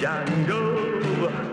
Jungle.